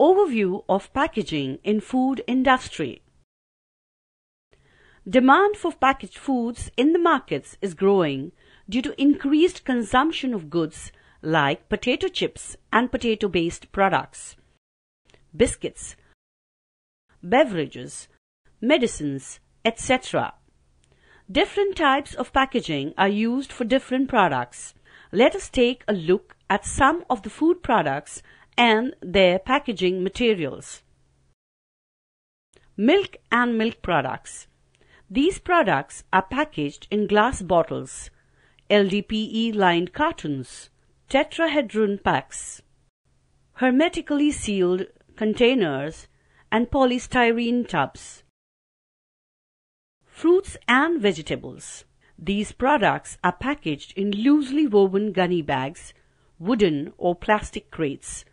Overview of packaging in food industry. Demand for packaged foods in the markets is growing due to increased consumption of goods like potato chips and potato based products, biscuits, beverages, medicines, etc. Different types of packaging are used for different products. Let us take a look at some of the food products and their packaging materials. Milk and milk products. These products are packaged in glass bottles, LDPE lined cartons, tetrahedron packs, hermetically sealed containers, and polystyrene tubs. Fruits and vegetables. These products are packaged in loosely woven gunny bags, wooden or plastic crates,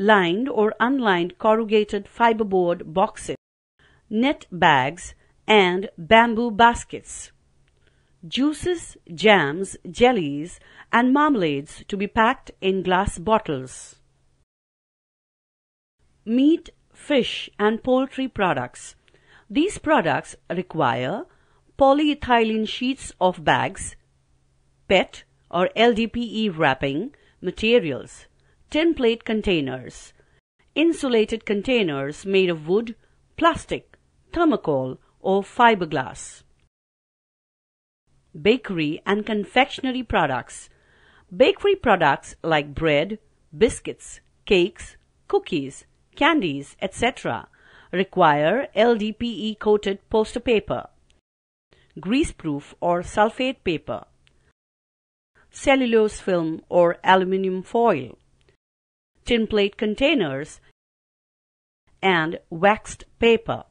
lined or unlined corrugated fiberboard boxes, net bags, and bamboo baskets. Juices, jams, jellies, and marmalades to be packed in glass bottles. Meat, fish, and poultry products. These products require polyethylene sheets of bags, PET or LDPE wrapping materials, tin plate containers, insulated containers made of wood, plastic, thermocol, or fiberglass. Bakery and confectionery products. Bakery products like bread, biscuits, cakes, cookies, candies, etc. require LDPE coated poster paper, greaseproof or sulfate paper, cellulose film or aluminum foil, tin plate containers, and waxed paper.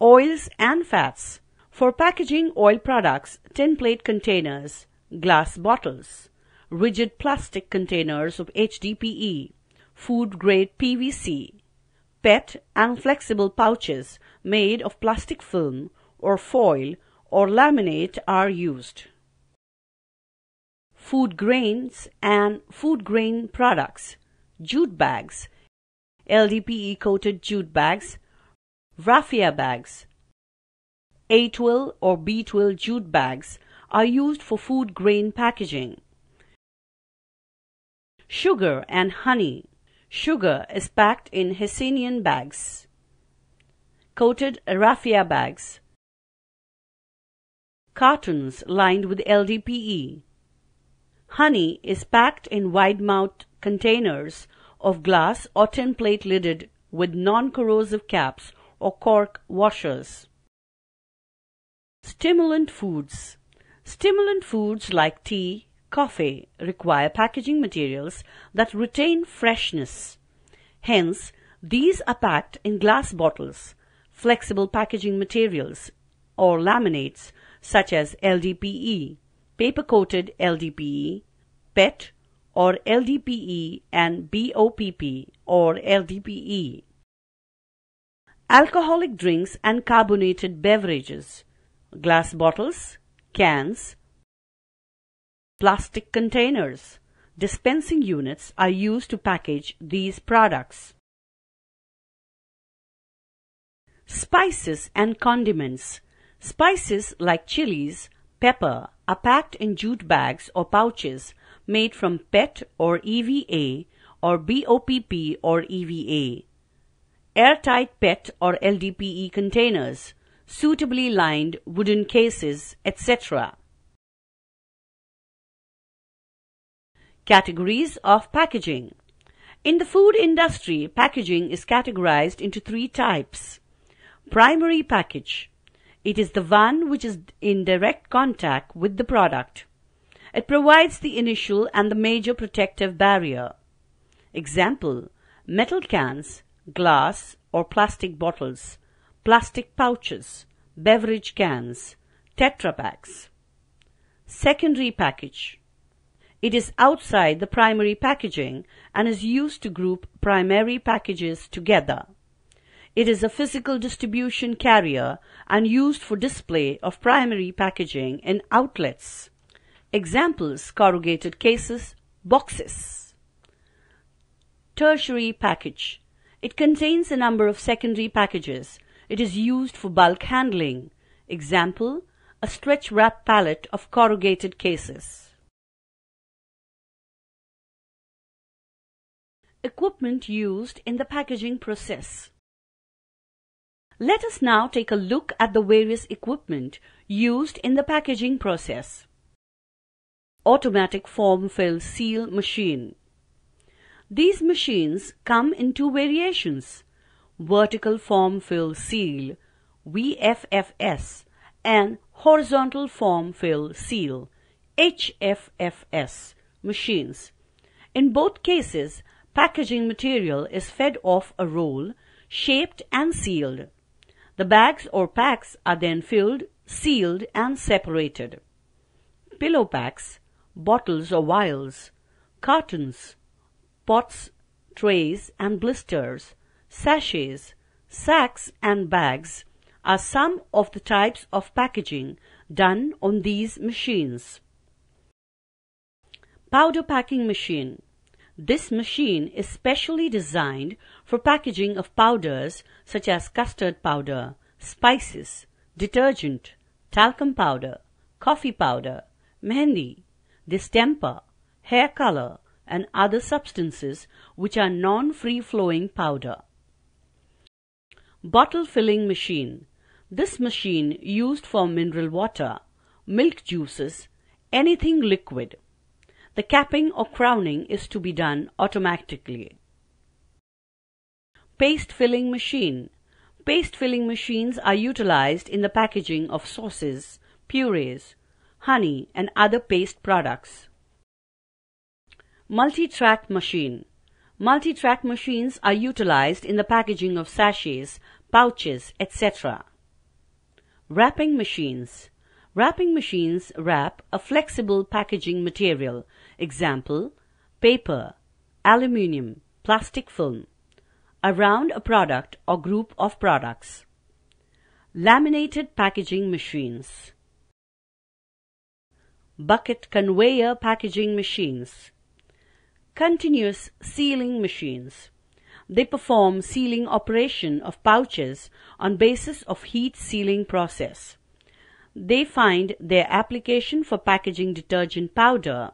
Oils and fats. For packaging oil products, tin plate containers, glass bottles, rigid plastic containers of HDPE, food grade PVC, PET and flexible pouches made of plastic film or foil or laminate are used food grains and food grain products, jute bags, LDPE coated jute bags, raffia bags, A-twill or B-twill jute bags are used for food grain packaging. Sugar and honey. Sugar is packed in Hessian bags. Coated raffia bags. Cartons lined with LDPE. Honey is packed in wide-mouthed containers of glass or tin plate lidded with non-corrosive caps or cork washers. Stimulant foods. Stimulant foods like tea, coffee require packaging materials that retain freshness. Hence, these are packed in glass bottles, flexible packaging materials, or laminates such as LDPE paper-coated LDPE, PET or LDPE and BOPP or LDPE. Alcoholic drinks and carbonated beverages, glass bottles, cans, plastic containers, dispensing units are used to package these products. Spices and condiments. Spices like chilies, pepper, are packed in jute bags or pouches made from PET or EVA or BOPP or EVA. Airtight PET or LDPE containers, suitably lined wooden cases, etc. Categories of packaging. In the food industry, packaging is categorized into three types. Primary package, it is the one which is in direct contact with the product. It provides the initial and the major protective barrier. Example, metal cans, glass or plastic bottles, plastic pouches, beverage cans, Tetra Paks. Secondary package. It is outside the primary packaging and is used to group primary packages together. It is a physical distribution carrier and used for display of primary packaging in outlets. Examples corrugated cases, boxes. Tertiary package. It contains a number of secondary packages. It is used for bulk handling. Example, a stretch wrap pallet of corrugated cases. Equipment used in the packaging process. Let us now take a look at the various equipment used in the packaging process. Automatic form fill seal machine. These machines come in two variations, vertical form fill seal, VFFS, and horizontal form fill seal, HFFS, machines. In both cases, packaging material is fed off a roll, shaped and sealed. The bags or packs are then filled, sealed and separated. Pillow packs, bottles or vials, cartons, pots, trays and blisters, sachets, sacks and bags are some of the types of packaging done on these machines. Powder packing machine. This machine is specially designed for packaging of powders such as custard powder, spices, detergent, talcum powder, coffee powder, mehendi, distemper, hair color, and other substances which are non-free flowing powder. Bottle filling machine. This machine used for mineral water, milk juices, anything liquid. The capping or crowning is to be done automatically. Paste filling machine. Paste filling machines are utilized in the packaging of sauces, purees, honey and other paste products. Multi-track machine. Multi-track machines are utilized in the packaging of sachets, pouches, etc. Wrapping machines. Wrapping machines wrap a flexible packaging material, example, paper, aluminium, plastic film, around a product or group of products. Laminated packaging machines. Bucket conveyor packaging machines continuous sealing machines. They perform sealing operation of pouches on basis of heat sealing process. They find their application for packaging detergent powder,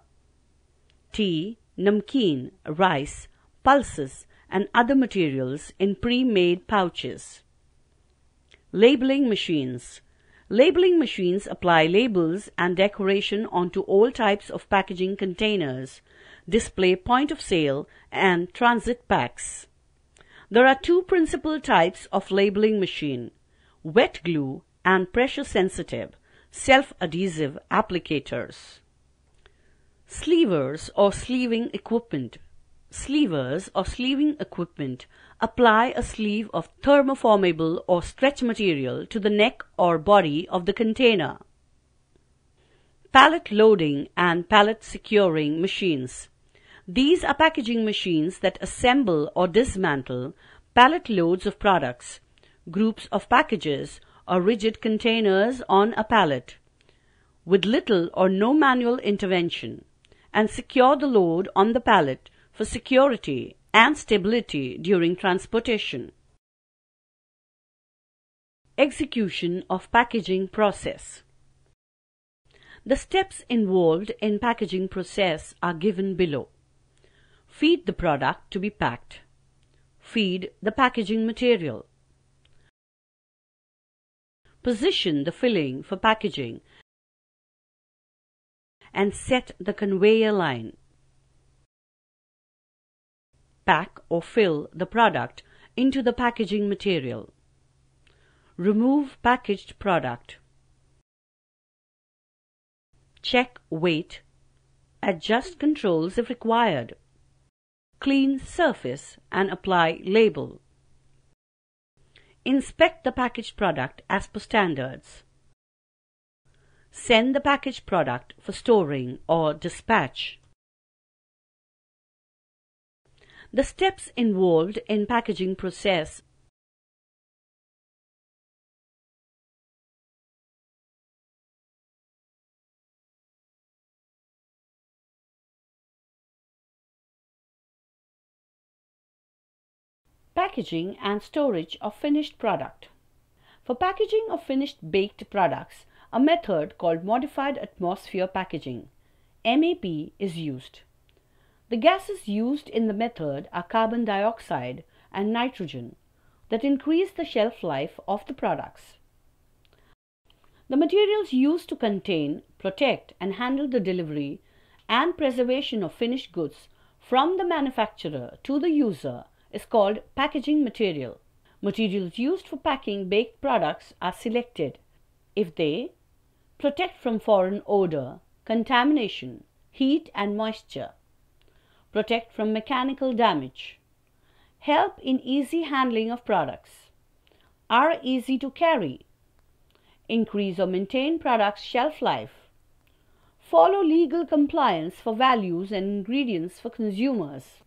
tea, namkeen, rice, pulses and other materials in pre-made pouches. Labeling machines. Labeling machines apply labels and decoration onto all types of packaging containers display point of sale, and transit packs. There are two principal types of labeling machine, wet glue and pressure sensitive, self-adhesive applicators. Sleevers or sleeving equipment. Sleevers or sleeving equipment apply a sleeve of thermoformable or stretch material to the neck or body of the container. Pallet loading and pallet securing machines. These are packaging machines that assemble or dismantle pallet loads of products, groups of packages, or rigid containers on a pallet with little or no manual intervention and secure the load on the pallet for security and stability during transportation. Execution of packaging process. The steps involved in packaging process are given below. Feed the product to be packed. Feed the packaging material. Position the filling for packaging and set the conveyor line. Pack or fill the product into the packaging material. Remove packaged product. Check weight. Adjust controls if required clean surface and apply label. Inspect the packaged product as per standards. Send the packaged product for storing or dispatch. The steps involved in packaging process Packaging and storage of finished product. For packaging of finished baked products, a method called modified atmosphere packaging MAP is used. The gases used in the method are carbon dioxide and nitrogen that increase the shelf life of the products. The materials used to contain, protect and handle the delivery and preservation of finished goods from the manufacturer to the user is called packaging material. Materials used for packing baked products are selected if they protect from foreign odor, contamination, heat and moisture, protect from mechanical damage, help in easy handling of products, are easy to carry, increase or maintain products' shelf life, follow legal compliance for values and ingredients for consumers,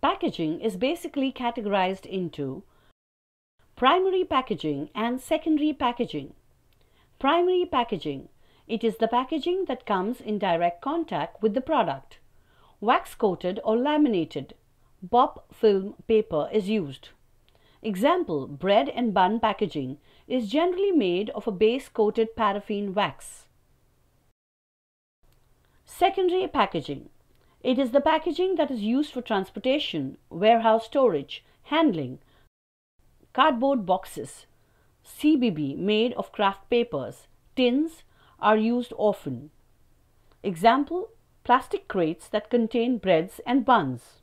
Packaging is basically categorized into primary packaging and secondary packaging. Primary packaging. It is the packaging that comes in direct contact with the product. Wax coated or laminated BOP film paper is used. Example, bread and bun packaging is generally made of a base coated paraffin wax. Secondary packaging. It is the packaging that is used for transportation, warehouse storage, handling, cardboard boxes, CBB made of kraft papers, tins are used often. Example, plastic crates that contain breads and buns.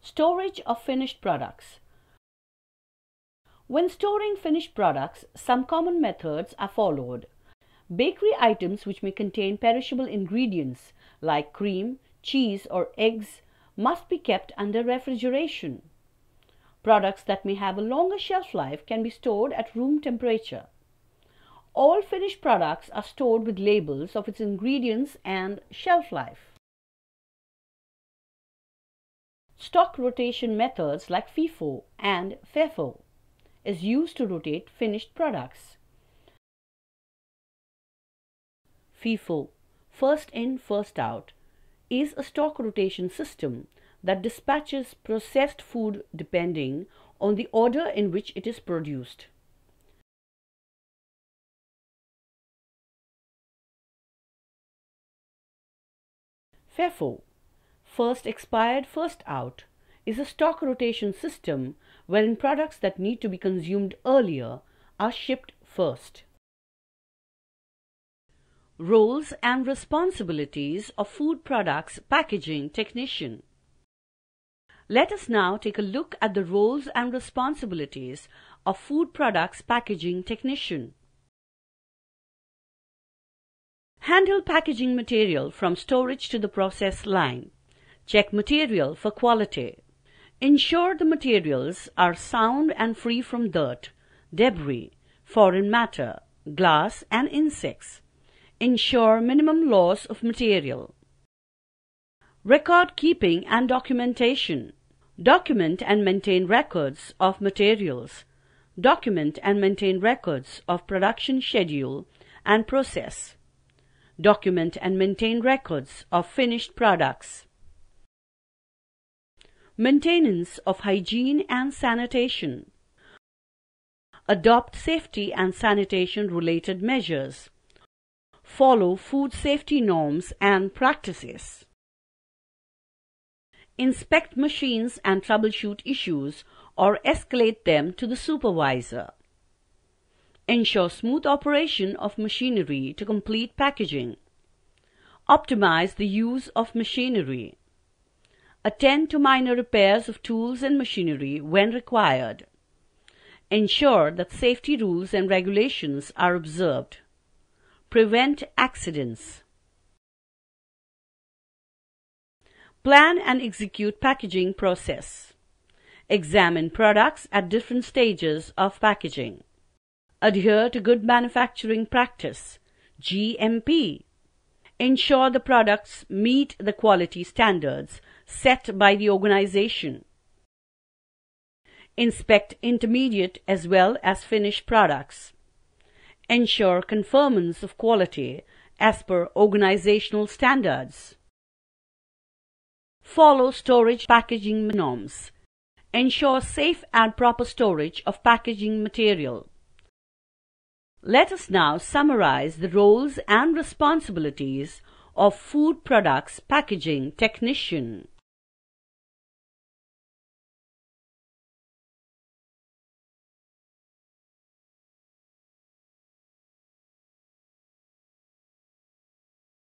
Storage of finished products. When storing finished products, some common methods are followed. Bakery items which may contain perishable ingredients like cream, cheese, or eggs must be kept under refrigeration. Products that may have a longer shelf life can be stored at room temperature. All finished products are stored with labels of its ingredients and shelf life. Stock rotation methods like FIFO and FEFO is used to rotate finished products. FIFO first in, first out, is a stock rotation system that dispatches processed food depending on the order in which it is produced. FEFO, first expired, first out, is a stock rotation system wherein products that need to be consumed earlier are shipped first. Roles and responsibilities of food products packaging technician. Let us now take a look at the roles and responsibilities of food products packaging technician. Handle packaging material from storage to the process line. Check material for quality. Ensure the materials are sound and free from dirt, debris, foreign matter, glass and insects ensure minimum loss of material. Record keeping and documentation. Document and maintain records of materials. Document and maintain records of production schedule and process. Document and maintain records of finished products. Maintenance of hygiene and sanitation. Adopt safety and sanitation related measures follow food safety norms and practices. Inspect machines and troubleshoot issues or escalate them to the supervisor. Ensure smooth operation of machinery to complete packaging. Optimize the use of machinery. Attend to minor repairs of tools and machinery when required. Ensure that safety rules and regulations are observed. Prevent accidents. Plan and execute packaging process. Examine products at different stages of packaging. Adhere to good manufacturing practice, GMP. Ensure the products meet the quality standards set by the organization. Inspect intermediate as well as finished products ensure conformance of quality as per organizational standards. Follow storage packaging norms. ensure safe and proper storage of packaging material. Let us now summarize the roles and responsibilities of food products packaging technician.